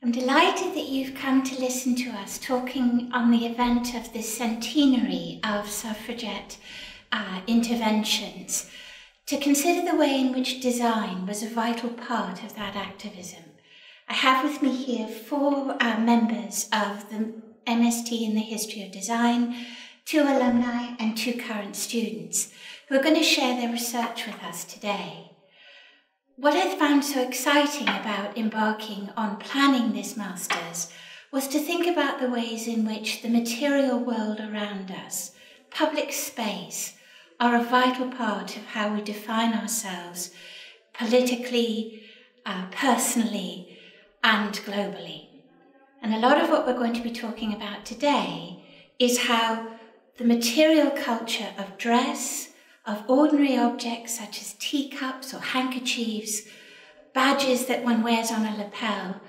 I'm delighted that you've come to listen to us talking on the event of the centenary of suffragette uh, interventions to consider the way in which design was a vital part of that activism. I have with me here four uh, members of the MST in the History of Design, two alumni and two current students who are going to share their research with us today. What I found so exciting about embarking on planning this master's was to think about the ways in which the material world around us, public space, are a vital part of how we define ourselves politically, uh, personally, and globally. And a lot of what we're going to be talking about today is how the material culture of dress, of ordinary objects such as teacups or handkerchiefs, badges that one wears on a lapel,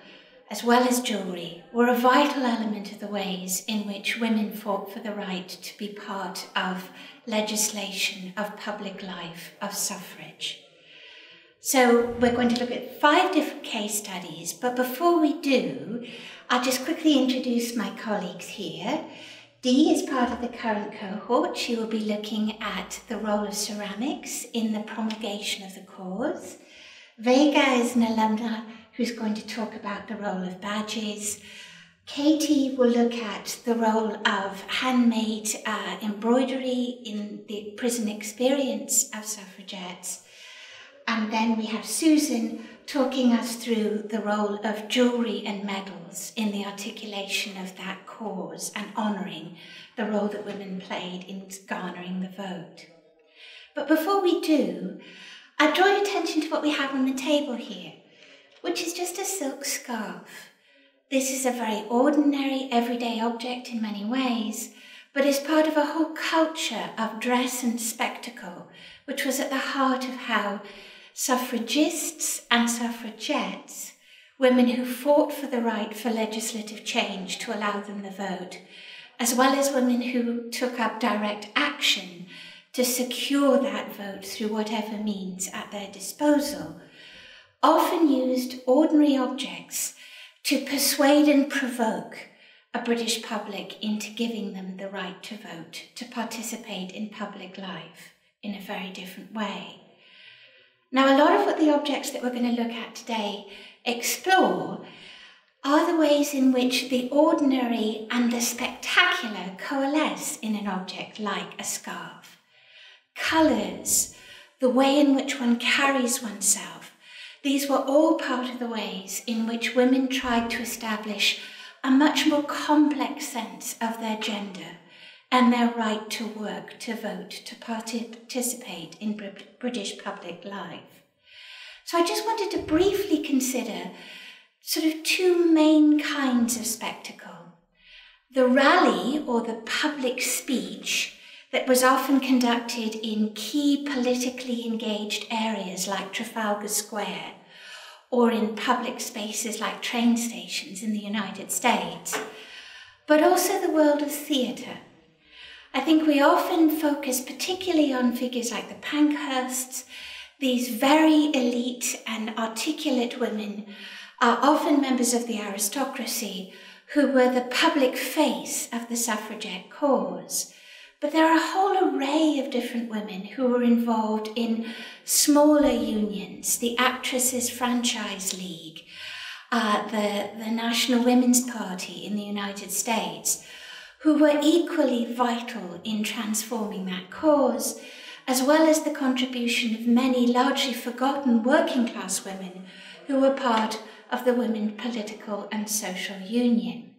as well as jewellery, were a vital element of the ways in which women fought for the right to be part of legislation, of public life, of suffrage. So we're going to look at five different case studies, but before we do, I'll just quickly introduce my colleagues here. Dee is part of the current cohort. She will be looking at the role of ceramics in the promulgation of the cause. Vega is an alumna who's going to talk about the role of badges. Katie will look at the role of handmade uh, embroidery in the prison experience of suffragettes. And then we have Susan talking us through the role of jewellery and medals in the articulation of that cause and honouring the role that women played in garnering the vote. But before we do, I draw your attention to what we have on the table here, which is just a silk scarf. This is a very ordinary, everyday object in many ways, but is part of a whole culture of dress and spectacle, which was at the heart of how suffragists and suffragettes, women who fought for the right for legislative change to allow them the vote, as well as women who took up direct action to secure that vote through whatever means at their disposal, often used ordinary objects to persuade and provoke a British public into giving them the right to vote, to participate in public life in a very different way. Now, a lot of what the objects that we're going to look at today explore are the ways in which the ordinary and the spectacular coalesce in an object like a scarf. Colours, the way in which one carries oneself, these were all part of the ways in which women tried to establish a much more complex sense of their gender and their right to work, to vote, to participate in British public life. So I just wanted to briefly consider sort of two main kinds of spectacle. The rally or the public speech that was often conducted in key politically engaged areas like Trafalgar Square or in public spaces like train stations in the United States, but also the world of theatre I think we often focus particularly on figures like the Pankhursts. These very elite and articulate women are often members of the aristocracy who were the public face of the suffragette cause. But there are a whole array of different women who were involved in smaller unions, the Actresses Franchise League, uh, the, the National Women's Party in the United States, who were equally vital in transforming that cause, as well as the contribution of many largely forgotten working class women who were part of the Women Political and Social Union.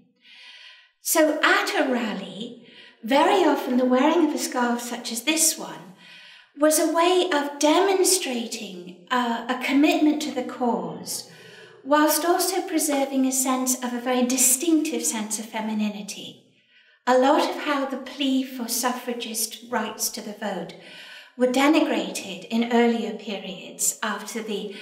So at a rally, very often the wearing of a scarf such as this one was a way of demonstrating uh, a commitment to the cause, whilst also preserving a sense of a very distinctive sense of femininity a lot of how the plea for suffragist rights to the vote were denigrated in earlier periods after the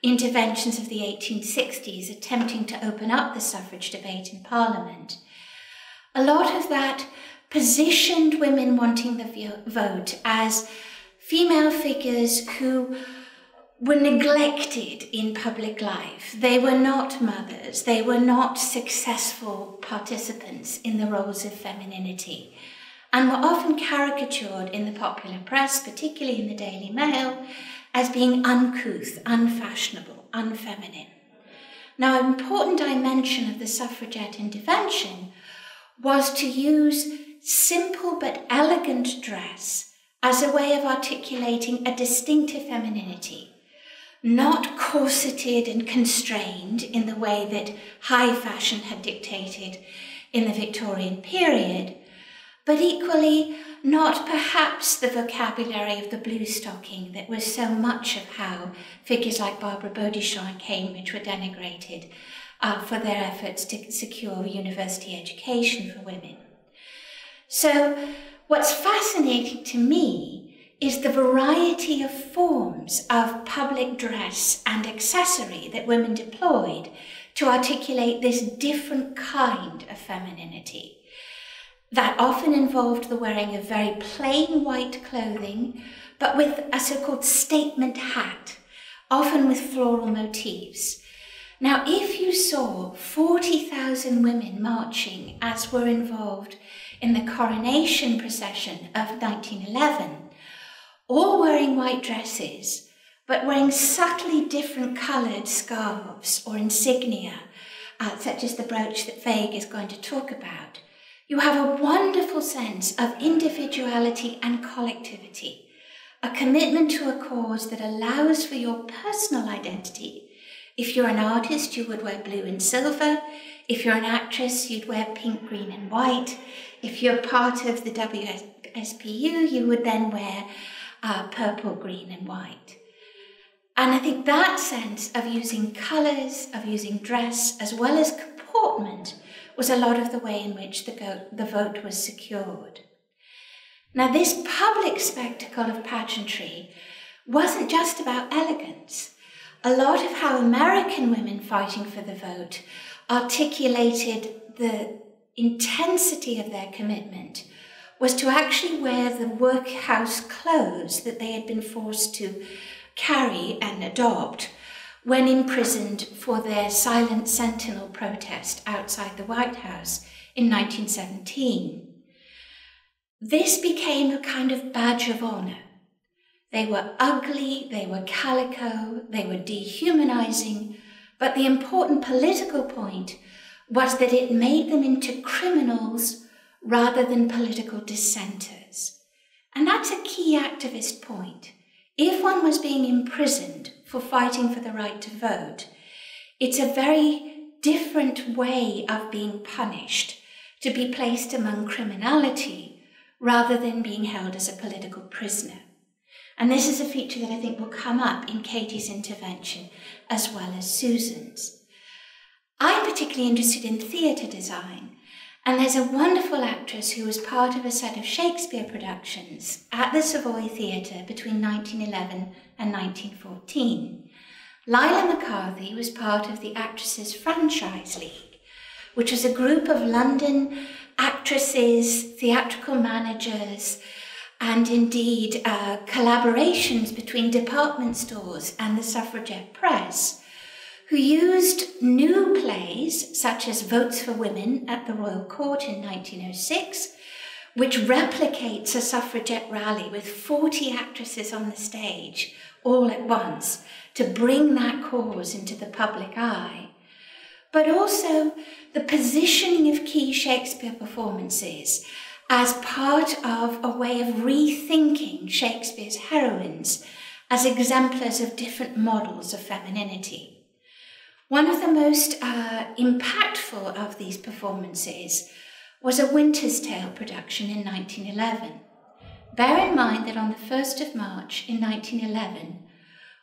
interventions of the 1860s attempting to open up the suffrage debate in Parliament. A lot of that positioned women wanting the vote as female figures who were neglected in public life. They were not mothers, they were not successful participants in the roles of femininity, and were often caricatured in the popular press, particularly in the Daily Mail, as being uncouth, unfashionable, unfeminine. Now, an important dimension of the suffragette intervention was to use simple but elegant dress as a way of articulating a distinctive femininity not corseted and constrained in the way that high fashion had dictated in the Victorian period, but equally not perhaps the vocabulary of the blue stocking that was so much of how figures like Barbara Bodichon and Cambridge were denigrated uh, for their efforts to secure university education for women. So, what's fascinating to me is the variety of forms of public dress and accessory that women deployed to articulate this different kind of femininity. That often involved the wearing of very plain white clothing, but with a so called statement hat, often with floral motifs. Now, if you saw 40,000 women marching as were involved in the coronation procession of 1911, all wearing white dresses, but wearing subtly different coloured scarves or insignia, uh, such as the brooch that Vague is going to talk about, you have a wonderful sense of individuality and collectivity, a commitment to a cause that allows for your personal identity. If you're an artist, you would wear blue and silver. If you're an actress, you'd wear pink, green, and white. If you're part of the WSPU, you would then wear uh, purple, green, and white. And I think that sense of using colours, of using dress, as well as comportment, was a lot of the way in which the, go- the vote was secured. Now, this public spectacle of pageantry wasn't just about elegance. A lot of how American women fighting for the vote articulated the intensity of their commitment was to actually wear the workhouse clothes that they had been forced to carry and adopt when imprisoned for their silent sentinel protest outside the White House in 1917. This became a kind of badge of honor. They were ugly, they were calico, they were dehumanizing, but the important political point was that it made them into criminals rather than political dissenters. And that's a key activist point. If one was being imprisoned for fighting for the right to vote, it's a very different way of being punished to be placed among criminality rather than being held as a political prisoner. And this is a feature that I think will come up in Katie's intervention as well as Susan's. I'm particularly interested in theatre design and there's a wonderful actress who was part of a set of Shakespeare productions at the Savoy Theatre between 1911 and 1914. Lillah McCarthy was part of the Actresses Franchise League, which was a group of London actresses, theatrical managers, and indeed uh, collaborations between department stores and the suffragette press who used new plays such as Votes for Women at the Royal Court in 1906, which replicates a suffragette rally with 40 actresses on the stage all at once to bring that cause into the public eye. But also the positioning of key Shakespeare performances as part of a way of rethinking Shakespeare's heroines as exemplars of different models of femininity. One of the most uh, impactful of these performances was a Winter's Tale production in 1911. Bear in mind that on the 1st of March in 1911,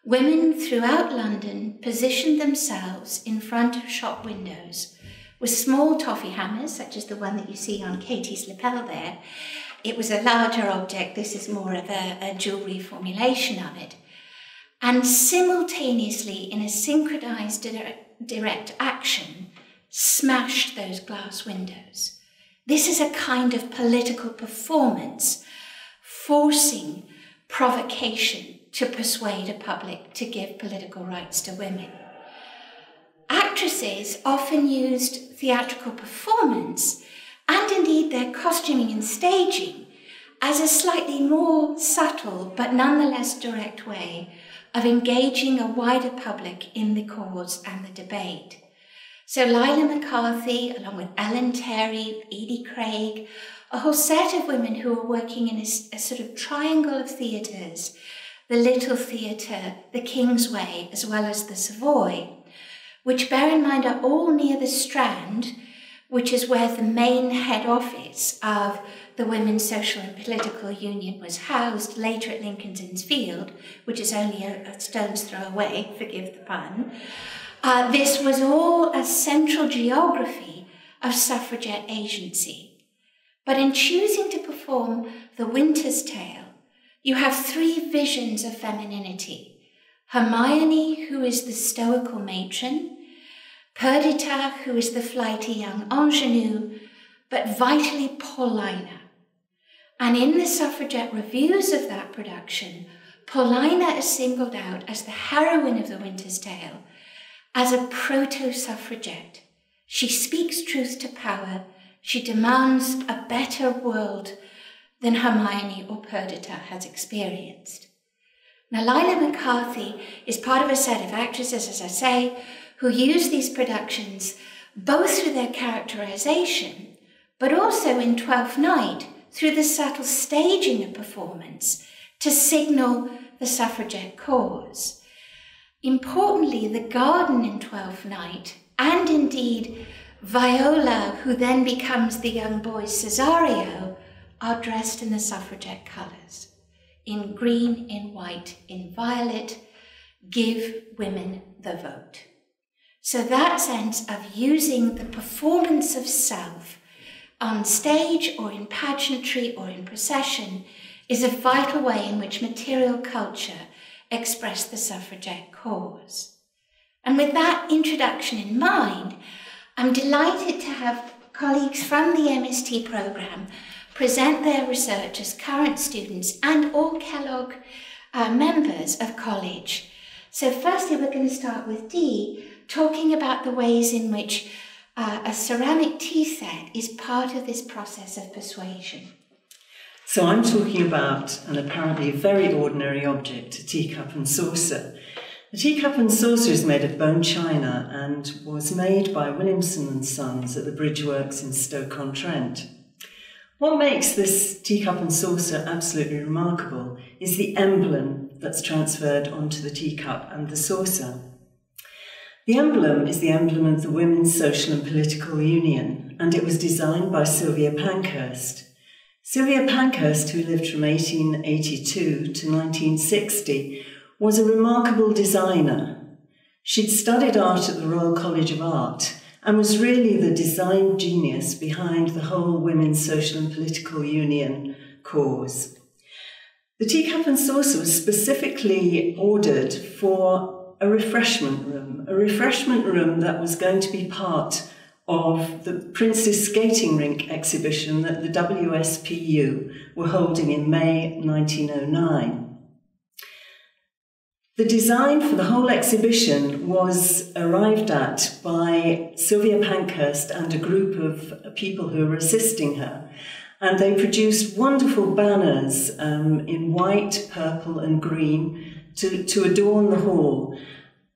women throughout London positioned themselves in front of shop windows with small toffee hammers, such as the one that you see on Katie's lapel there. It was a larger object, this is more of a, a jewellery formulation of it and simultaneously, in a synchronized direct action, smashed those glass windows. This is a kind of political performance, forcing provocation to persuade a public to give political rights to women. Actresses often used theatrical performance and indeed their costuming and staging as a slightly more subtle but nonetheless direct way of engaging a wider public in the cause and the debate. So Lillah McCarthy, along with Ellen Terry, Edy Craig, a whole set of women who are working in a, a sort of triangle of theatres, the Little Theatre, the Kingsway, as well as the Savoy, which bear in mind are all near the Strand, which is where the main head office of the Women's Social and Political Union was housed later at Lincoln's Inn Field, which is only a, a stone's throw away, forgive the pun. Uh, this was all a central geography of suffragette agency. But in choosing to perform The Winter's Tale, you have three visions of femininity. Hermione, who is the stoical matron, Perdita, who is the flighty young ingenue, but vitally Paulina, and in the suffragette reviews of that production, Paulina is singled out as the heroine of The Winter's Tale, as a proto suffragette. She speaks truth to power. She demands a better world than Hermione or Perdita has experienced. Now, Lillah McCarthy is part of a set of actresses, as I say, who use these productions both through their characterization, but also in Twelfth Night through the subtle staging of performance to signal the suffragette cause. Importantly, the garden in Twelfth Night, and indeed Viola, who then becomes the young boy Cesario, are dressed in the suffragette colours. In green, in white, in violet, give women the vote. So that sense of using the performance of self on stage or in pageantry or in procession is a vital way in which material culture expressed the suffragette cause. And with that introduction in mind, I'm delighted to have colleagues from the MST programme present their research as current students and all Kellogg uh, members of college. So firstly, we're going to start with Dee, talking about the ways in which uh, a ceramic tea set is part of this process of persuasion. So I'm talking about an apparently very ordinary object, a teacup and saucer. The teacup and saucer is made of bone china and was made by Williamson and Sons at the Bridge Works in Stoke-on-Trent. What makes this teacup and saucer absolutely remarkable is the emblem that's transferred onto the teacup and the saucer. The emblem is the emblem of the Women's Social and Political Union, and it was designed by Sylvia Pankhurst. Sylvia Pankhurst, who lived from 1882 to 1960, was a remarkable designer. She'd studied art at the Royal College of Art and was really the design genius behind the whole Women's Social and Political Union cause. The teacup and saucer was specifically ordered for a refreshment room, a refreshment room that was going to be part of the Prince's Skating Rink exhibition that the WSPU were holding in May 1909. The design for the whole exhibition was arrived at by Sylvia Pankhurst and a group of people who were assisting her. And they produced wonderful banners um, in white, purple, and green to, to adorn the hall.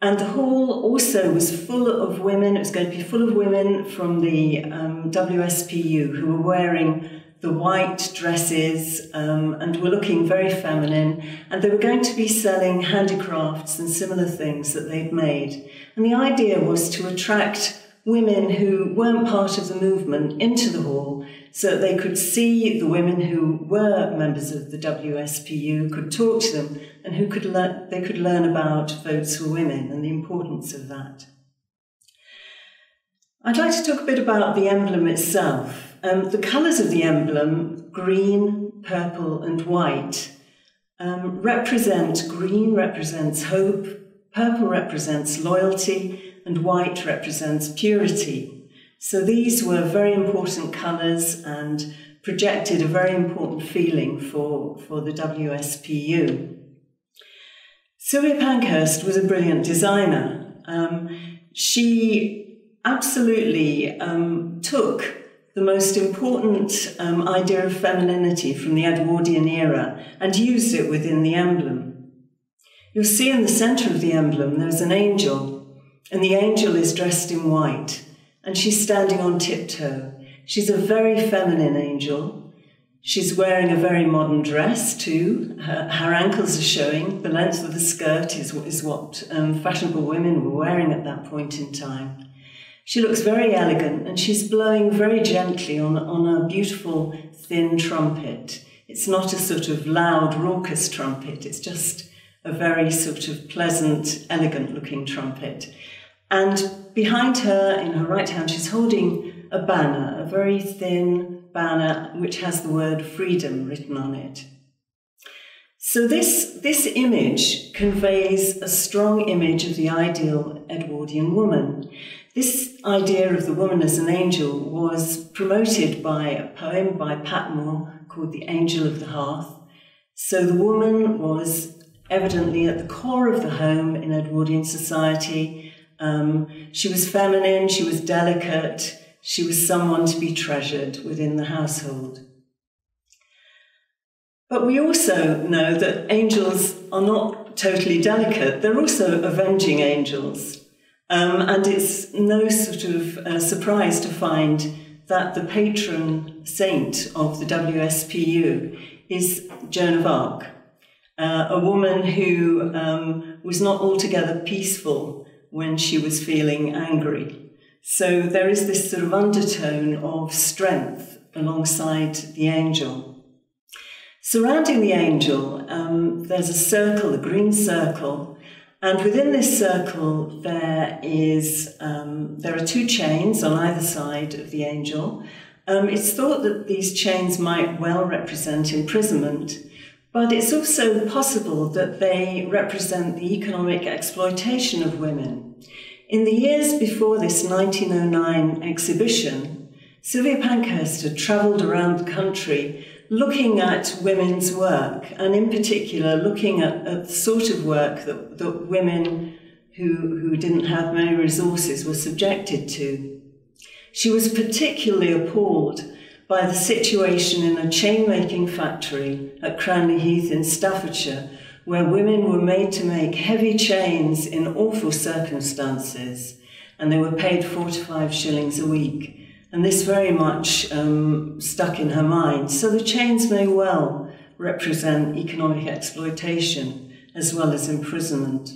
And the hall also was full of women, it was going to be full of women from the um, WSPU who were wearing the white dresses um, and were looking very feminine. And they were going to be selling handicrafts and similar things that they'd made. And the idea was to attract women who weren't part of the movement into the hall so they could see the women who were members of the WSPU, could talk to them, and who could learn, they could learn about votes for women and the importance of that. I'd like to talk a bit about the emblem itself. Um, the colours of the emblem, green, purple, and white, um, represent green represents hope, purple represents loyalty, and white represents purity. So these were very important colours and projected a very important feeling for, for the WSPU. Sylvia Pankhurst was a brilliant designer. Um, she absolutely um, took the most important um, idea of femininity from the Edwardian era and used it within the emblem. You'll see in the centre of the emblem there's an angel, and the angel is dressed in white, and she's standing on tiptoe. She's a very feminine angel, She's wearing a very modern dress too. Her, her, ankles are showing. The length of the skirt is, is what um, fashionable women were wearing at that point in time. She looks very elegant and she's blowing very gently on, on a beautiful thin trumpet. It's not a sort of loud, raucous trumpet, it's just a very sort of pleasant, elegant looking trumpet. And behind her, in her right hand, she's holding a banner, a very thin, banner which has the word freedom written on it. So this, this image conveys a strong image of the ideal Edwardian woman. This idea of the woman as an angel was promoted by a poem by Patmore called The Angel of the Hearth. So the woman was evidently at the core of the home in Edwardian society. Um, she was feminine, she was delicate, she was someone to be treasured within the household. But we also know that angels are not totally delicate, they're also avenging angels. Um, and it's no sort of uh, surprise to find that the patron saint of the WSPU is Joan of Arc, uh, a woman who um, was not altogether peaceful when she was feeling angry. So there is this sort of undertone of strength alongside the angel. Surrounding the angel, um, there's a circle, a green circle, and within this circle there is um, there are two chains on either side of the angel. Um, it's thought that these chains might well represent imprisonment, but it's also possible that they represent the economic exploitation of women. In the years before this 1909 exhibition, Sylvia Pankhurst had travelled around the country looking at women's work, and in particular looking at, at the sort of work that, that women who, who didn't have many resources were subjected to. She was particularly appalled by the situation in a chain making factory at Cradley Heath in Staffordshire, where women were made to make heavy chains in awful circumstances, and they were paid four to five shillings a week. And this very much um, stuck in her mind. So the chains may well represent economic exploitation as well as imprisonment.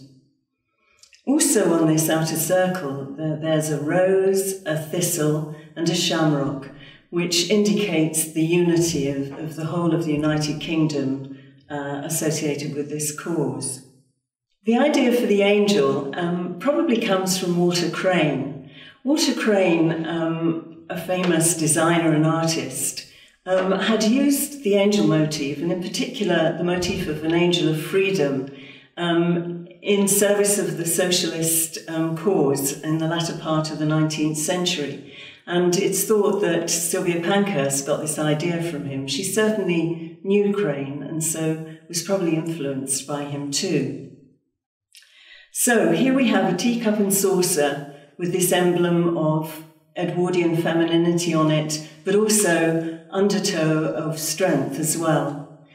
Also on this outer circle, there's a rose, a thistle, and a shamrock, which indicates the unity of, of the whole of the United Kingdom uh, associated with this cause. The idea for the angel um, probably comes from Walter Crane. Walter Crane, um, a famous designer and artist, um, had used the angel motif, and in particular the motif of an angel of freedom, um, in service of the socialist um, cause in the latter part of the 19th century. And it's thought that Sylvia Pankhurst got this idea from him. She certainly knew Crane and so was probably influenced by him too. So here we have a teacup and saucer with this emblem of Edwardian femininity on it, but also undertow of strength as well.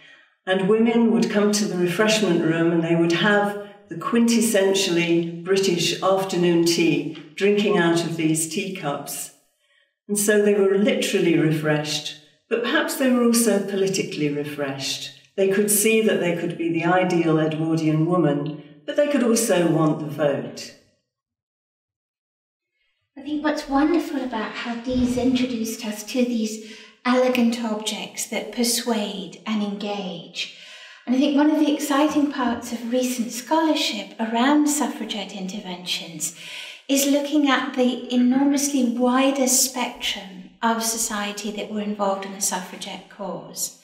And women would come to the refreshment room and they would have the quintessentially British afternoon tea, drinking out of these teacups. And so they were literally refreshed, but perhaps they were also politically refreshed. They could see that they could be the ideal Edwardian woman, but they could also want the vote. I think what's wonderful about how these introduced us to these elegant objects that persuade and engage. And I think one of the exciting parts of recent scholarship around suffragette interventions is looking at the enormously wider spectrum of society that were involved in the suffragette cause.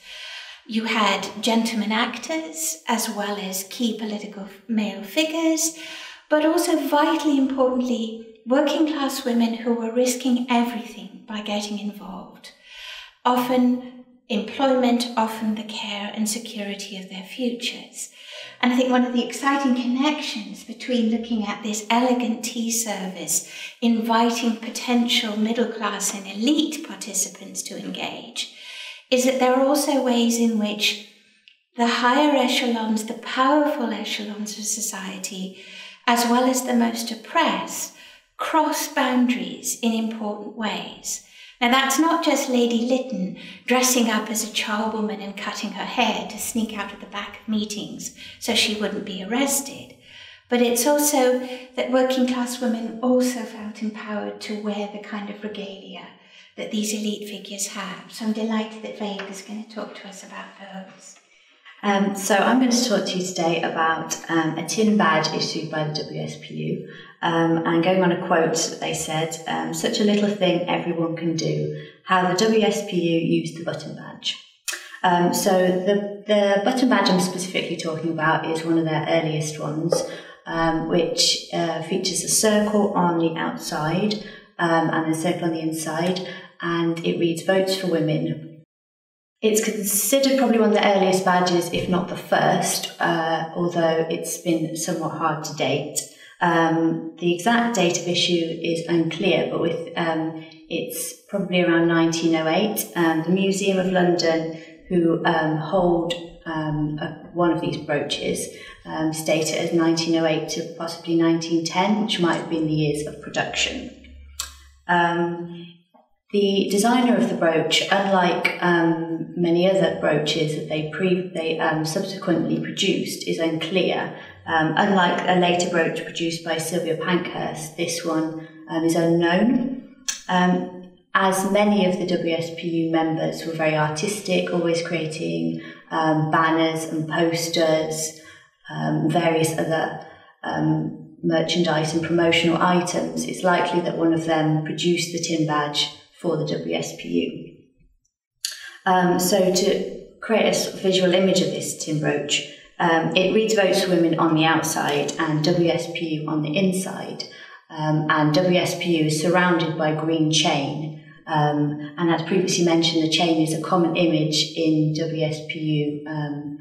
You had gentlemen actors as well as key political male figures, but also vitally importantly, working class women who were risking everything by getting involved. Often employment, often the care and security of their futures. And I think one of the exciting connections between looking at this elegant tea service, inviting potential middle class and elite participants to engage, is that there are also ways in which the higher echelons, the powerful echelons of society, as well as the most oppressed, cross boundaries in important ways. Now, that's not just Lady Lytton dressing up as a charwoman and cutting her hair to sneak out of the back of meetings so she wouldn't be arrested. But it's also that working class women also felt empowered to wear the kind of regalia that these elite figures have. So I'm delighted that Vague is going to talk to us about those. Um, so I'm going to talk to you today about um, a tin badge issued by the WSPU. Um, and going on a quote, they said, um, such a little thing everyone can do, how the WSPU used the button badge. Um, so the, the button badge I'm specifically talking about is one of their earliest ones, um, which uh, features a circle on the outside and a circle on the inside, and it reads Votes for Women, it's considered probably one of the earliest badges, if not the first, uh, although it's been somewhat hard to date. Um, the exact date of issue is unclear, but with um, it's probably around 1908. Um, the Museum of London, who um, hold um, a, one of these brooches, um, state it as 1908 to possibly 1910, which might have been the years of production. The designer of the brooch, unlike many other brooches that they pre they subsequently produced, is unclear. Um, unlike a later brooch produced by Sylvia Pankhurst, this one um, is unknown. Um, as many of the WSPU members were very artistic, always creating um, banners and posters, various other merchandise and promotional items, it's likely that one of them produced the tin badge for the WSPU. Um, so to create a visual image of this tin brooch, um, it reads Votes for Women on the outside and WSPU on the inside. Um, and WSPU is surrounded by green chain. Um, and as previously mentioned, the chain is a common image in WSPU um,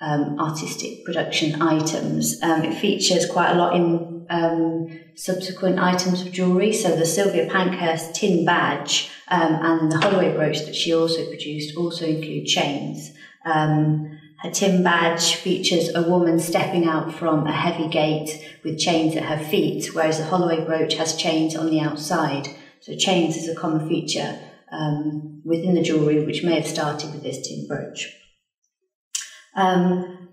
um, artistic production items. it features quite a lot in um, subsequent items of jewellery. So the Sylvia Pankhurst tin badge um, and the Holloway brooch that she also produced also include chains. Um, her tin badge features a woman stepping out from a heavy gate with chains at her feet, whereas the Holloway brooch has chains on the outside. So chains is a common feature um, within the jewellery, which may have started with this tin brooch. Um,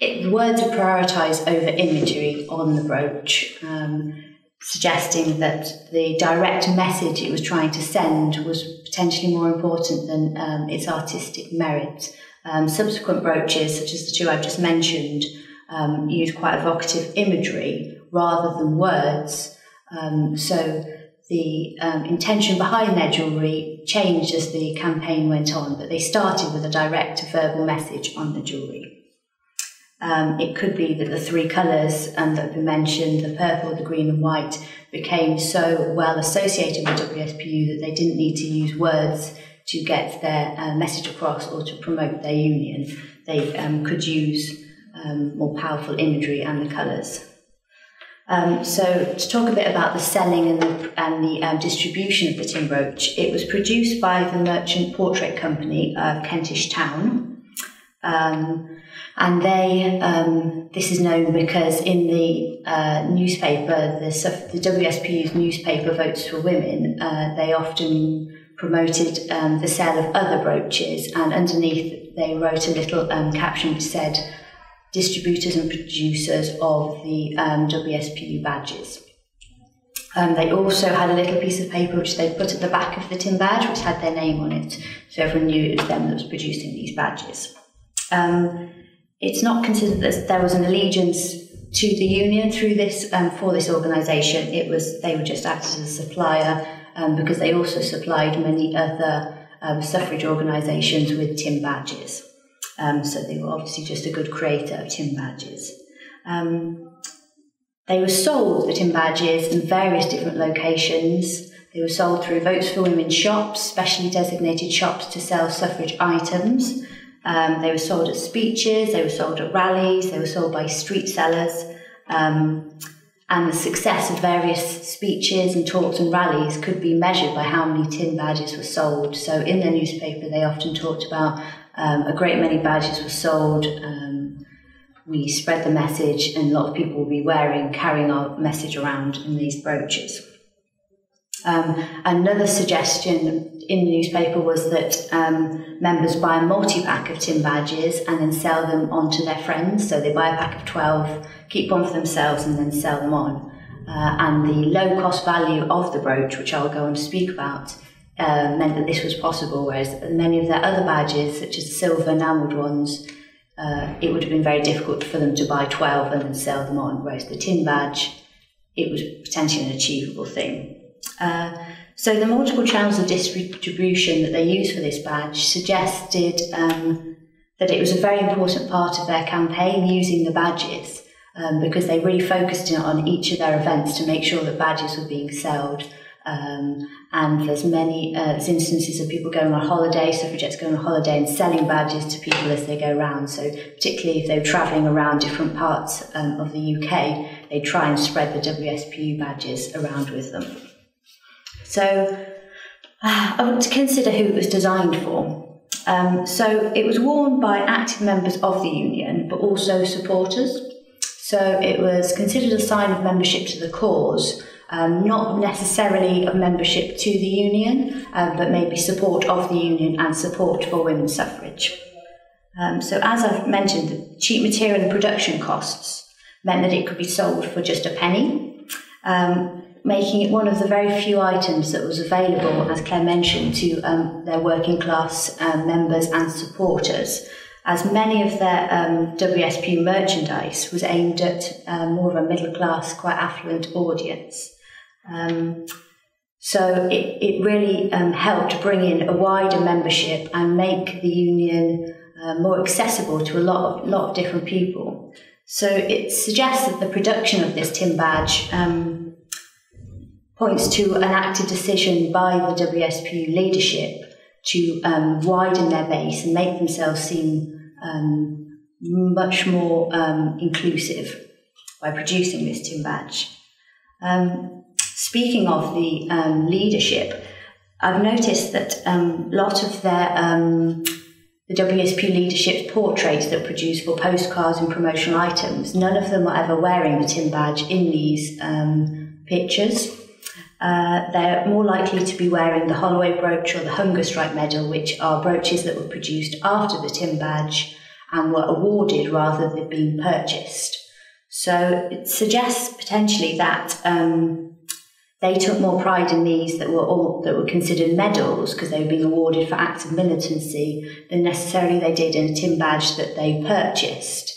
it, words are prioritised over imagery on the brooch, um, suggesting that the direct message it was trying to send was potentially more important than um, its artistic merit. Um, subsequent brooches, such as the two I've just mentioned, um, use quite evocative imagery rather than words. Um, so the um, intention behind their jewellery changed as the campaign went on, but they started with a direct verbal message on the jewellery. Um, it could be that the three colours um, that have been mentioned, the purple, the green, and white, became so well associated with WSPU that they didn't need to use words to get their uh, message across or to promote their union. They um, could use um, more powerful imagery and the colours. Um, so, to talk a bit about the selling and the, and the um, distribution of the tin brooch, it was produced by the Merchant Portrait Company of Kentish Town. Um, and they, um, this is known because in the uh, newspaper, the, the WSPU's newspaper Votes for Women, uh, they often promoted um, the sale of other brooches, and underneath they wrote a little um, caption which said, distributors and producers of the um, WSPU badges. Um, they also had a little piece of paper which they put at the back of the tin badge, which had their name on it, so everyone knew it was them that was producing these badges. Um, it's not considered that there was an allegiance to the union through this um, for this organisation. It was they were just acted as a supplier um, because they also supplied many other um, suffrage organisations with tin badges. Um, so they were obviously just a good creator of tin badges. Um, they were sold the tin badges in various different locations. They were sold through Votes for Women shops, specially designated shops to sell suffrage items. Um, they were sold at speeches, they were sold at rallies, they were sold by street sellers. Um, and the success of various speeches and talks and rallies could be measured by how many tin badges were sold. So in their newspaper, they often talked about um, a great many badges were sold. Um, we spread the message, and a lot of people will be wearing, carrying our message around in these brooches. Um, another suggestion in the newspaper was that um, members buy a multi pack of tin badges and then sell them on to their friends. So they buy a pack of 12, keep one for themselves, and then sell them on. Uh, and the low cost value of the brooch, which I'll go on to speak about, uh, meant that this was possible, whereas many of their other badges, such as silver enamelled ones, uh, it would have been very difficult for them to buy 12 and then sell them on, whereas the tin badge, it was potentially an achievable thing. Uh, so the multiple channels of distribution that they used for this badge suggested um, that it was a very important part of their campaign using the badges um, because they really focused on each of their events to make sure that badges were being sold. Um, and there's many uh, instances of people going on holiday, suffragettes going on holiday and selling badges to people as they go around. So particularly if they're travelling around different parts um, of the UK, they try and spread the WSPU badges around with them. So uh, I want to consider who it was designed for. Um, so it was worn by active members of the union, but also supporters. So it was considered a sign of membership to the cause, um, not necessarily of membership to the union, uh, but maybe support of the union and support for women's suffrage. Um, so as I've mentioned, the cheap material and production costs meant that it could be sold for just a penny. Um, making it one of the very few items that was available, as Claire mentioned, to um, their working class um, members and supporters, as many of their um, WSPU merchandise was aimed at um, more of a middle class, quite affluent audience. Um, so it, it really um, helped bring in a wider membership and make the union uh, more accessible to a lot of, lot of different people. So it suggests that the production of this tin badge um, points to an active decision by the WSPU leadership to um, widen their base and make themselves seem um, much more um, inclusive by producing this tin badge. Um, speaking of the um, leadership, I've noticed that a um, lot of their the WSP leadership's portraits that produced for postcards and promotional items, none of them are ever wearing the tin badge in these pictures. Uh, they're more likely to be wearing the Holloway brooch or the Hunger Strike medal, which are brooches that were produced after the tin badge and were awarded rather than being purchased. So it suggests potentially that um, they took more pride in these that were all, that were considered medals because they were being awarded for acts of militancy than necessarily they did in a tin badge that they purchased.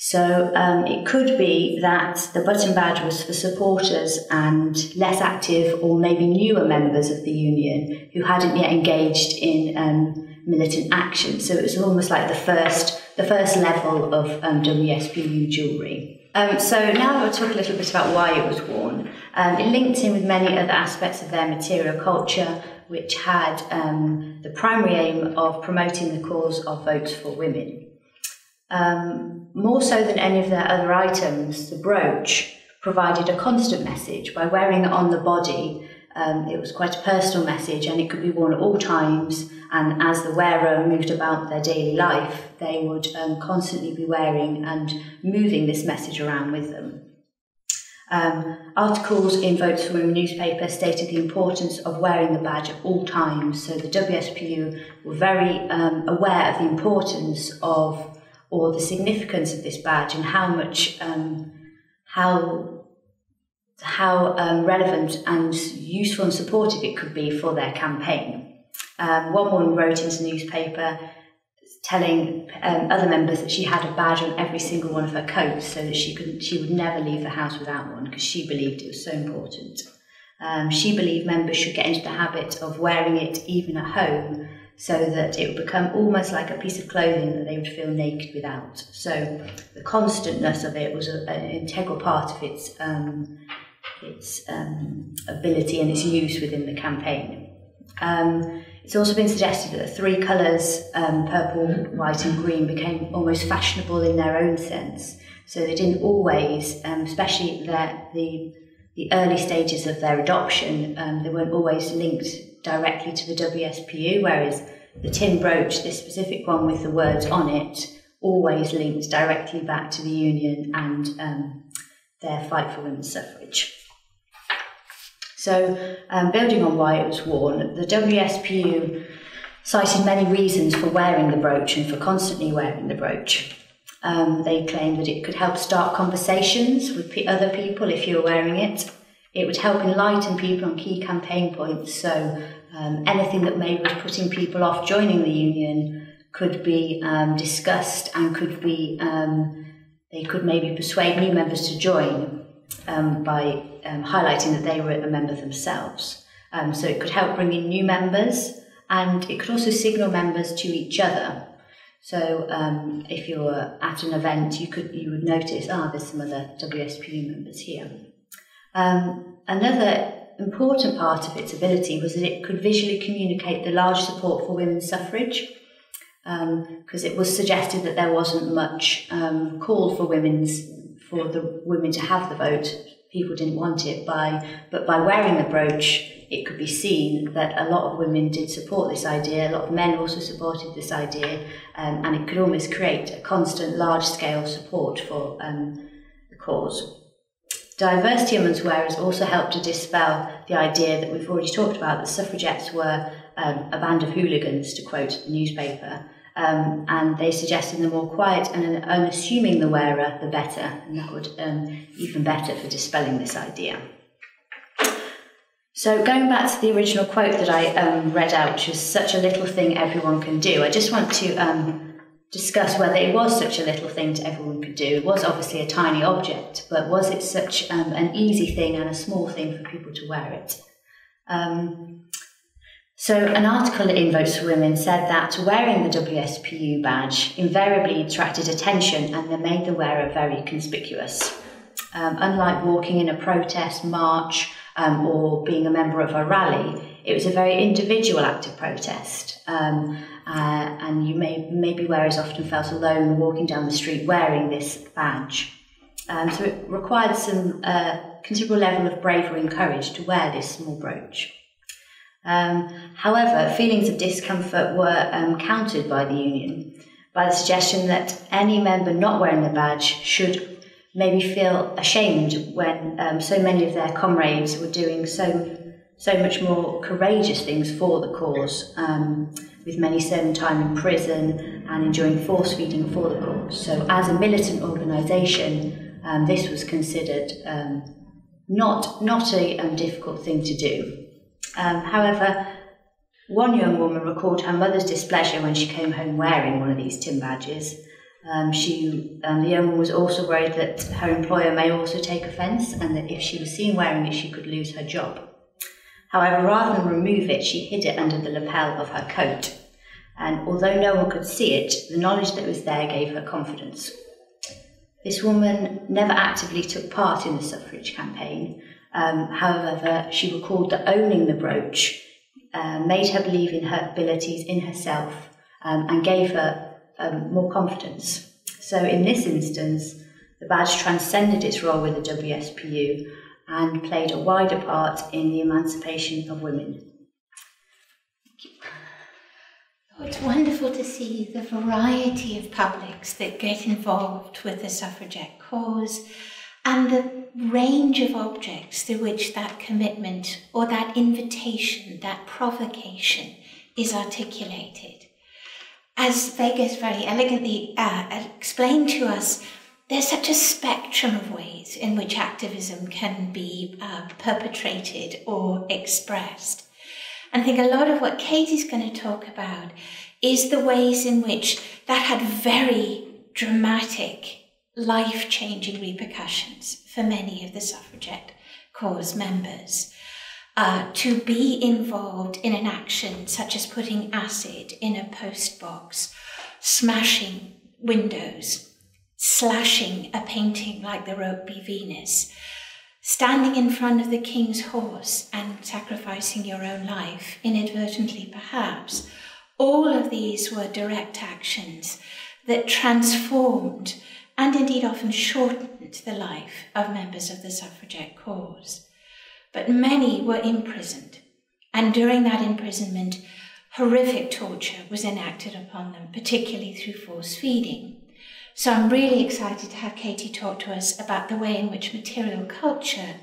So um, it could be that the button badge was for supporters and less active or maybe newer members of the union who hadn't yet engaged in um, militant action. So it was almost like the first the first level of um, WSPU jewellery. Um, so now I'll talk a little bit about why it was worn. Um, it linked in with many other aspects of their material culture, which had um, the primary aim of promoting the cause of votes for women. Um, more so than any of their other items, the brooch provided a constant message. By wearing it on the body, um, it was quite a personal message and it could be worn at all times. And as the wearer moved about their daily life, they would um, constantly be wearing and moving this message around with them. Um, articles in Votes for Women newspaper stated the importance of wearing the badge at all times. So the WSPU were very um, aware of the importance of or the significance of this badge and how much um, how how um, relevant and useful and supportive it could be for their campaign. Um, one woman wrote into the newspaper telling um, other members that she had a badge on every single one of her coats so that she could she would never leave the house without one because she believed it was so important. Um, she believed members should get into the habit of wearing it even at home so that it would become almost like a piece of clothing that they would feel naked without. So the constantness of it was a, an integral part of its um, its um, ability and its use within the campaign. Um, it's also been suggested that the three colours, um, purple, white, and green, became almost fashionable in their own sense. So they didn't always, um, especially the, the, the early stages of their adoption, um, they weren't always linked directly to the WSPU, whereas the tin brooch, this specific one with the words on it, always links directly back to the Union and um, their fight for women's suffrage. So, um, building on why it was worn, the WSPU cited many reasons for wearing the brooch and for constantly wearing the brooch. Um, they claimed that it could help start conversations with other people if you're wearing it. It would help enlighten people on key campaign points. So, um, anything that maybe was putting people off joining the union could be um, discussed and could be, um, they could maybe persuade new members to join um, by um, highlighting that they were a member themselves. Um, so it could help bring in new members and it could also signal members to each other. So if you were at an event, you could you would notice, ah, oh, there's some other WSPU members here. Um, another important part of its ability was that it could visually communicate the large support for women's suffrage, because um, it was suggested that there wasn't much um, call for women's for the women to have the vote. People didn't want it by, but by wearing the brooch, it could be seen that a lot of women did support this idea. A lot of men also supported this idea, um, and it could almost create a constant, large-scale support for um, the cause. Diversity amongst wearers also helped to dispel the idea that we've already talked about that suffragettes were um, a band of hooligans, to quote the newspaper, um, and they suggested the more quiet and unassuming the wearer, the better, and that would um, even better for dispelling this idea. So going back to the original quote that I um, read out, which was such a little thing everyone can do, I just want to um, discuss whether it was such a little thing that everyone could do. It was obviously a tiny object, but was it such um, an easy thing and a small thing for people to wear it? Um, so, an article in Votes for Women said that wearing the WSPU badge invariably attracted attention and they made the wearer very conspicuous. Um, unlike walking in a protest, march, um, or being a member of a rally, it was a very individual act of protest. Um, uh, and you may, maybe wearers often felt alone walking down the street wearing this badge. Um, so, it required some uh, considerable level of bravery and courage to wear this small brooch. Um, however, feelings of discomfort were um, countered by the union by the suggestion that any member not wearing the badge should maybe feel ashamed when um, so many of their comrades were doing so so much more courageous things for the cause, um, with many serving time in prison and enjoying force feeding for the cause. So, as a militant organisation, um, this was considered um, not not a um, difficult thing to do. Um, however, one young woman recalled her mother's displeasure when she came home wearing one of these tin badges. Um, she, um, the young woman was also worried that her employer may also take offence and that if she was seen wearing it, she could lose her job. However, rather than remove it, she hid it under the lapel of her coat. And although no one could see it, the knowledge that was there gave her confidence. This woman never actively took part in the suffrage campaign, um, however, she recalled that owning the brooch uh, made her believe in her abilities in herself um, and gave her um, more confidence. So, in this instance, the badge transcended its role with the WSPU and played a wider part in the emancipation of women. Oh, it's wonderful to see the variety of publics that get involved with the suffragette cause and the range of objects through which that commitment or that invitation, that provocation is articulated. As Vegas very elegantly uh, explained to us, there's such a spectrum of ways in which activism can be uh, perpetrated or expressed. And I think a lot of what Katie's going to talk about is the ways in which that had very dramatic life changing repercussions for many of the suffragette cause members. Uh, to be involved in an action such as putting acid in a post box, smashing windows, slashing a painting like the Rokeby Venus, standing in front of the king's horse and sacrificing your own life, inadvertently perhaps, all of these were direct actions that transformed and indeed often shortened the life of members of the suffragette cause. But many were imprisoned, and during that imprisonment, horrific torture was enacted upon them, particularly through force feeding. So I'm really excited to have Katie talk to us about the way in which material culture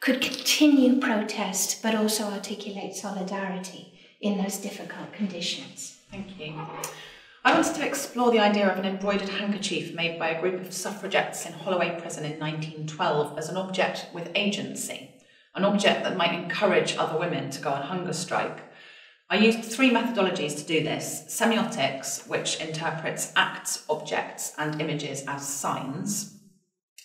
could continue protest but also articulate solidarity in those difficult conditions. Thank you. I wanted to explore the idea of an embroidered handkerchief made by a group of suffragettes in Holloway Prison in 1912 as an object with agency, an object that might encourage other women to go on hunger strike. I used three methodologies to do this. Semiotics, which interprets acts, objects, and images as signs,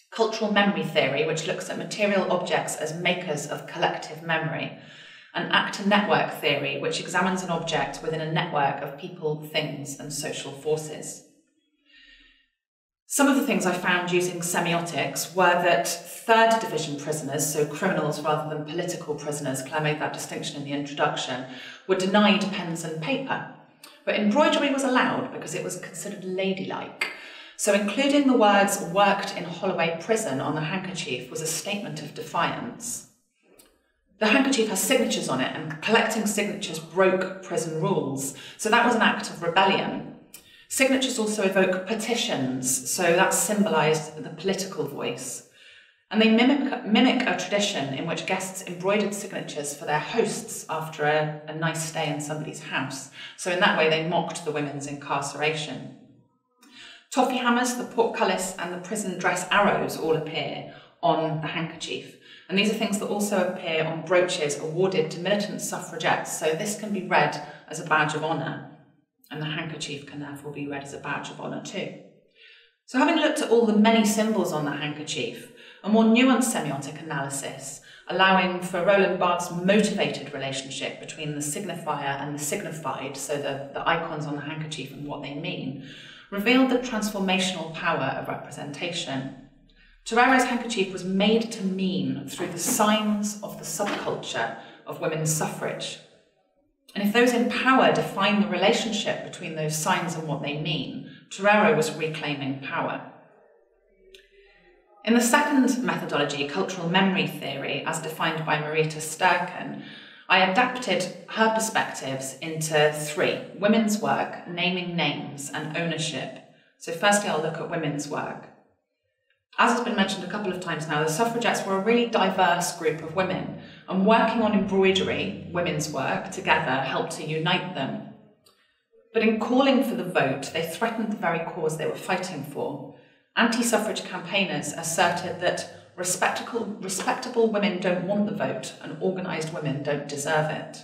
cultural memory theory, which looks at material objects as makers of collective memory, and actor network theory, which examines an object within a network of people, things, and social forces. Some of the things I found using semiotics were that third division prisoners, so criminals rather than political prisoners, Claire made that distinction in the introduction, were denied pens and paper. But embroidery was allowed because it was considered ladylike. So including the words worked in Holloway prison on the handkerchief was a statement of defiance. The handkerchief has signatures on it, and collecting signatures broke prison rules. So that was an act of rebellion. Signatures also evoke petitions, so that symbolised the political voice. And they mimic, mimic a tradition in which guests embroidered signatures for their hosts after a, a nice stay in somebody's house. So in that way, they mocked the women's incarceration. Toffee hammers, the portcullis, and the prison dress arrows all appear on the handkerchief. And these are things that also appear on brooches awarded to militant suffragettes, so this can be read as a badge of honour and the handkerchief can therefore be read as a badge of honour too. So having looked at all the many symbols on the handkerchief, a more nuanced semiotic analysis, allowing for Roland Barthes' motivated relationship between the signifier and the signified, so the, the icons on the handkerchief and what they mean, revealed the transformational power of representation. Terrero's handkerchief was made to mean through the signs of the subculture of women's suffrage, and if those in power define the relationship between those signs and what they mean, Terrero was reclaiming power. In the second methodology, cultural memory theory, as defined by Marita Sturken, I adapted her perspectives into three women's work, naming names, and ownership. So, firstly, I'll look at women's work. As has been mentioned a couple of times now, the suffragettes were a really diverse group of women, and working on embroidery, women's work, together helped to unite them. But in calling for the vote, they threatened the very cause they were fighting for. Anti suffrage campaigners asserted that respectable, respectable women don't want the vote and organised women don't deserve it.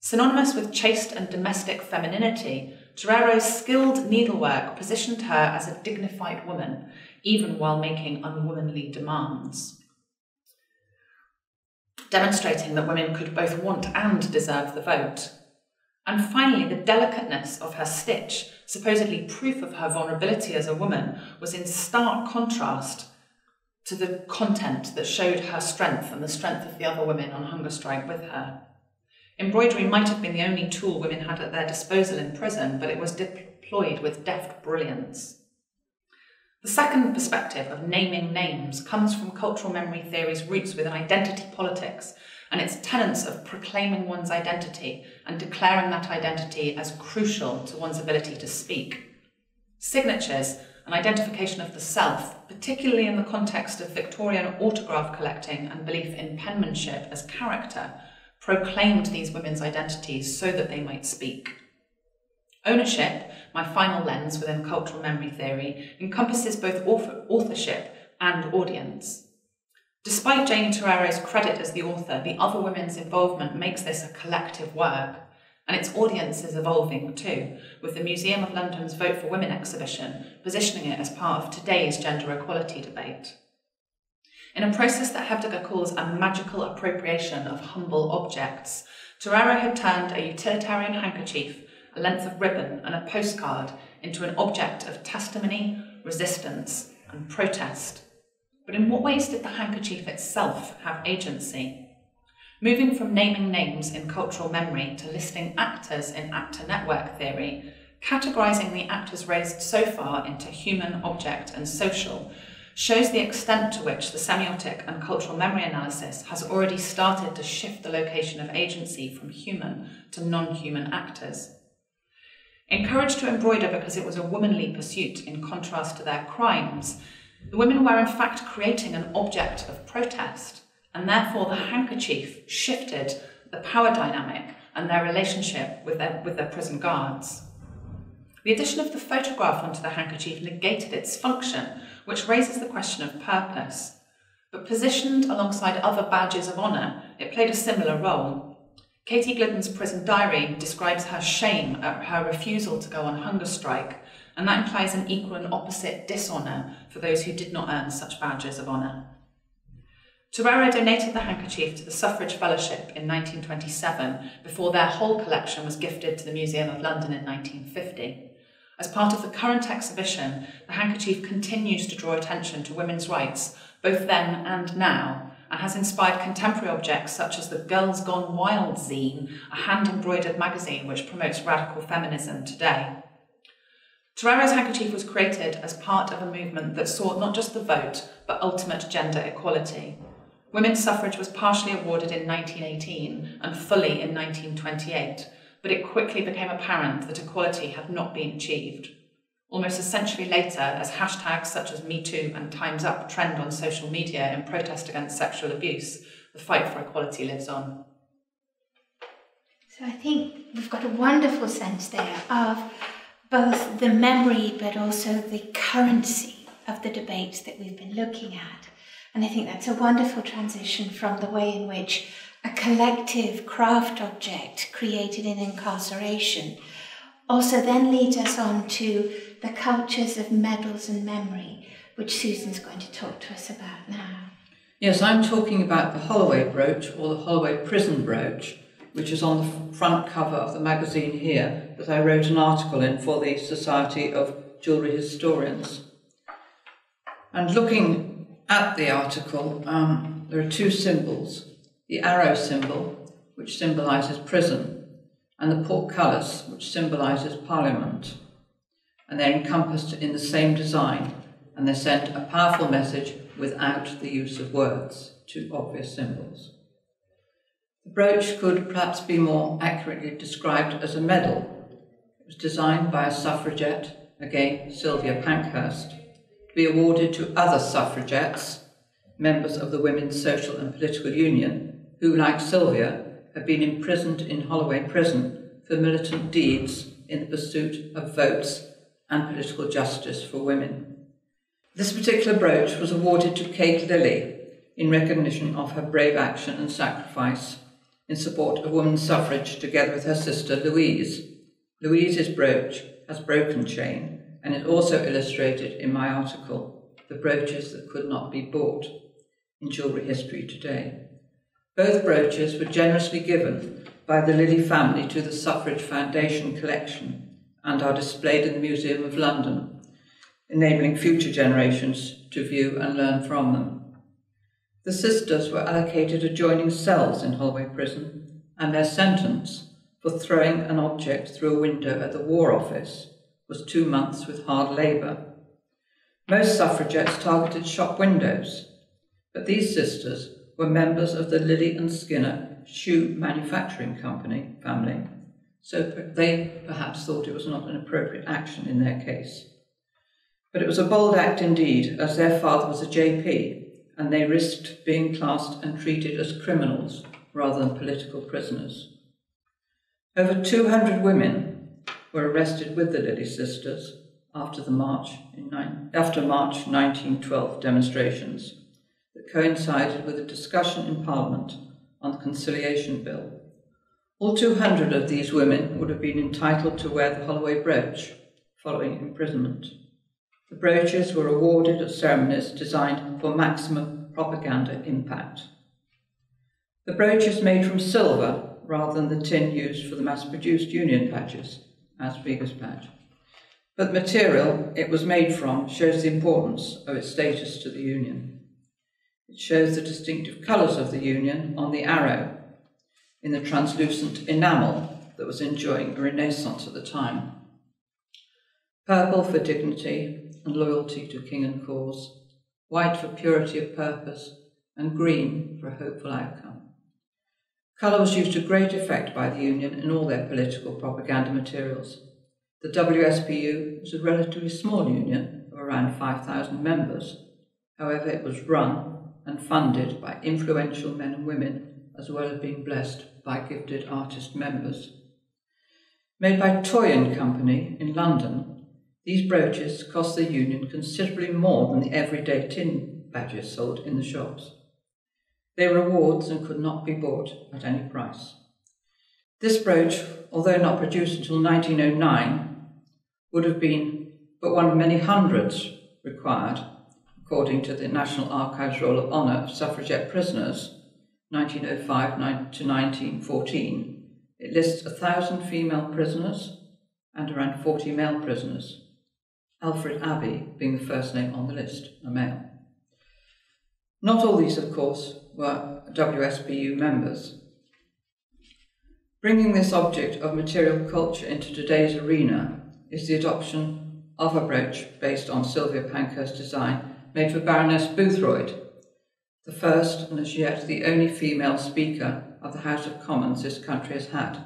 Synonymous with chaste and domestic femininity, Terrero's skilled needlework positioned her as a dignified woman, even while making unwomanly demands. Demonstrating that women could both want and deserve the vote. And finally, the delicateness of her stitch, supposedly proof of her vulnerability as a woman, was in stark contrast to the content that showed her strength and the strength of the other women on hunger strike with her. Embroidery might have been the only tool women had at their disposal in prison, but it was deployed with deft brilliance. The second perspective of naming names comes from cultural memory theory's roots within identity politics and its tenets of proclaiming one's identity and declaring that identity as crucial to one's ability to speak. Signatures, and identification of the self, particularly in the context of Victorian autograph collecting and belief in penmanship as character, proclaimed these women's identities so that they might speak. Ownership, my final lens within cultural memory theory, encompasses both author- authorship and audience. Despite Jane Terrero's credit as the author, the other women's involvement makes this a collective work, and its audience is evolving too, with the Museum of London's Vote for Women exhibition positioning it as part of today's gender equality debate. In a process that Hebdige calls a magical appropriation of humble objects, Torero had turned a utilitarian handkerchief, a length of ribbon, and a postcard into an object of testimony, resistance, and protest. But in what ways did the handkerchief itself have agency? Moving from naming names in cultural memory to listing actors in actor network theory, categorizing the actors raised so far into human, object, and social shows the extent to which the semiotic and cultural memory analysis has already started to shift the location of agency from human to non human actors. Encouraged to embroider because it was a womanly pursuit in contrast to their crimes, the women were in fact creating an object of protest and therefore the handkerchief shifted the power dynamic and their relationship with their, with their prison guards. The addition of the photograph onto the handkerchief negated its function, which raises the question of purpose. But positioned alongside other badges of honour, it played a similar role. Katie Gliddon's prison diary describes her shame at her refusal to go on hunger strike, and that implies an equal and opposite dishonour for those who did not earn such badges of honour. Terrero donated the handkerchief to the Suffrage Fellowship in 1927 before their whole collection was gifted to the Museum of London in 1950. As part of the current exhibition, the handkerchief continues to draw attention to women's rights, both then and now, and has inspired contemporary objects such as the Girls Gone Wild zine, a hand embroidered magazine which promotes radical feminism today. Terrero's handkerchief was created as part of a movement that sought not just the vote, but ultimate gender equality. Women's suffrage was partially awarded in 1918 and fully in 1928, but it quickly became apparent that equality had not been achieved. Almost a century later, as hashtags such as MeToo and Time's Up trend on social media in protest against sexual abuse, the fight for equality lives on. So I think we've got a wonderful sense there of both the memory but also the currency of the debates that we've been looking at. And I think that's a wonderful transition from the way in which a collective craft object created in incarceration also then leads us on to the cultures of medals and memory, which Susan's going to talk to us about now. Yes, I'm talking about the Holloway brooch or the Holloway prison brooch, which is on the front cover of the magazine here that I wrote an article in for the Society of Jewellery Historians. And looking at the article, um, there are two symbols the arrow symbol, which symbolises prison, and the portcullis, which symbolises parliament. And they're encompassed in the same design, and they send a powerful message without the use of words, two obvious symbols. The brooch could perhaps be more accurately described as a medal. It was designed by a suffragette, again Sylvia Pankhurst, to be awarded to other suffragettes, members of the Women's Social and Political Union, who, like Sylvia, had been imprisoned in Holloway Prison for militant deeds in the pursuit of votes and political justice for women. This particular brooch was awarded to Kate Lilley in recognition of her brave action and sacrifice in support of women's suffrage together with her sister Louise. Louise's brooch has broken chain and is also illustrated in my article, The Brooches That Could Not Be Bought, in Jewellery History Today. Both brooches were generously given by the Lilley family to the Suffrage Foundation collection and are displayed in the Museum of London, enabling future generations to view and learn from them. The sisters were allocated adjoining cells in Holloway Prison, and their sentence for throwing an object through a window at the War Office was two months with hard labour. Most suffragettes targeted shop windows, but these sisters were members of the Lilley and Skinner shoe manufacturing company family, so they perhaps thought it was not an appropriate action in their case. But it was a bold act indeed, as their father was a JP, and they risked being classed and treated as criminals rather than political prisoners. Over 200 women were arrested with the Lilley sisters after the March in after March 1912 demonstrations that coincided with a discussion in Parliament on the Conciliation Bill. All 200 of these women would have been entitled to wear the Holloway brooch following imprisonment. The brooches were awarded at ceremonies designed for maximum propaganda impact. The brooch is made from silver rather than the tin used for the mass-produced union patches as Vigo's badge. But the material it was made from shows the importance of its status to the Union. It shows the distinctive colours of the Union on the arrow in the translucent enamel that was enjoying a renaissance at the time. Purple for dignity and loyalty to king and cause, white for purity of purpose, and green for a hopeful outcome. Colour was used to great effect by the Union in all their political propaganda materials. The WSPU was a relatively small union of around 5,000 members. However, it was run and funded by influential men and women, as well as being blessed by gifted artist members. Made by Toye and Company in London, these brooches cost the union considerably more than the everyday tin badges sold in the shops. They were awards and could not be bought at any price. This brooch, although not produced until 1909, would have been but one of many hundreds required, according to the National Archives Roll of Honour of Suffragette Prisoners, 1905 to 1914. It lists a thousand female prisoners and around 40 male prisoners, Alfred Abbey being the first name on the list, a male. Not all these, of course, were WSPU members. Bringing this object of material culture into today's arena is the adoption of a brooch based on Sylvia Pankhurst's design made for Baroness Boothroyd, the first and as yet the only female Speaker of the House of Commons this country has had.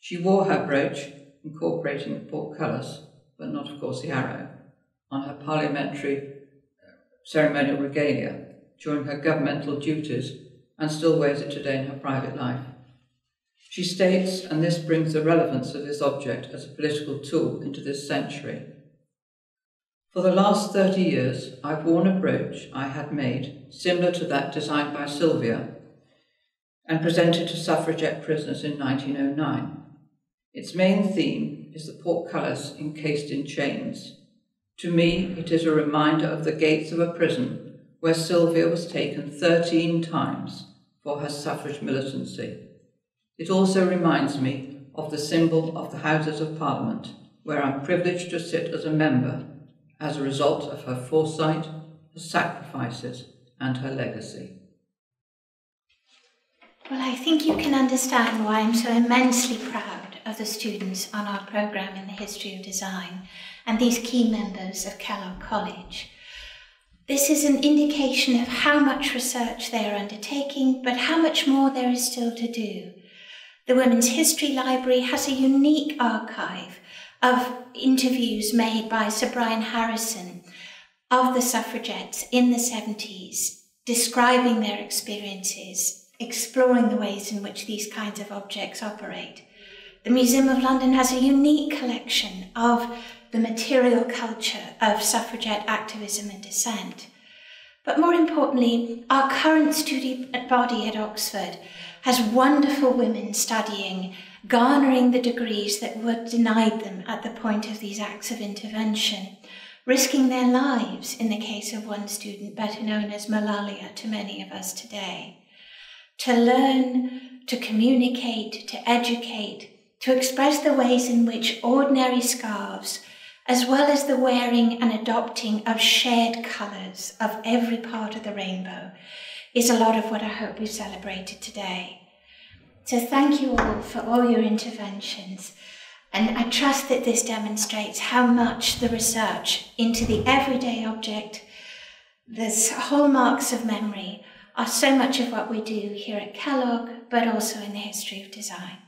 She wore her brooch, incorporating the portcullis, but not, of course, the arrow, on her parliamentary uh, ceremonial regalia during her governmental duties and still wears it today in her private life. She states, and this brings the relevance of this object as a political tool into this century. For the last 30 years, I've worn a brooch I had made, similar to that designed by Sylvia, and presented to suffragette prisoners in 1909. Its main theme is the portcullis encased in chains. To me, it is a reminder of the gates of a prison where Sylvia was taken 13 times for her suffrage militancy. It also reminds me of the symbol of the Houses of Parliament, where I'm privileged to sit as a member as a result of her foresight, her sacrifices, and her legacy. Well, I think you can understand why I'm so immensely proud of the students on our programme in the History of Design and these key members of Kellogg College. This is an indication of how much research they are undertaking, but how much more there is still to do. The Women's History Library has a unique archive of interviews made by Sir Brian Harrison of the suffragettes in the 70s, describing their experiences, exploring the ways in which these kinds of objects operate. The Museum of London has a unique collection of the material culture of suffragette activism and dissent. But more importantly, our current student body at Oxford has wonderful women studying, garnering the degrees that were denied them at the point of these acts of intervention, risking their lives in the case of one student, better known as Malala to many of us today. To learn, to communicate, to educate, to express the ways in which ordinary scarves, as well as the wearing and adopting of shared colours of every part of the rainbow, is a lot of what I hope we've celebrated today. So thank you all for all your interventions. And I trust that this demonstrates how much the research into the everyday object, the hallmarks of memory, are so much of what we do here at Kellogg, but also in the history of design.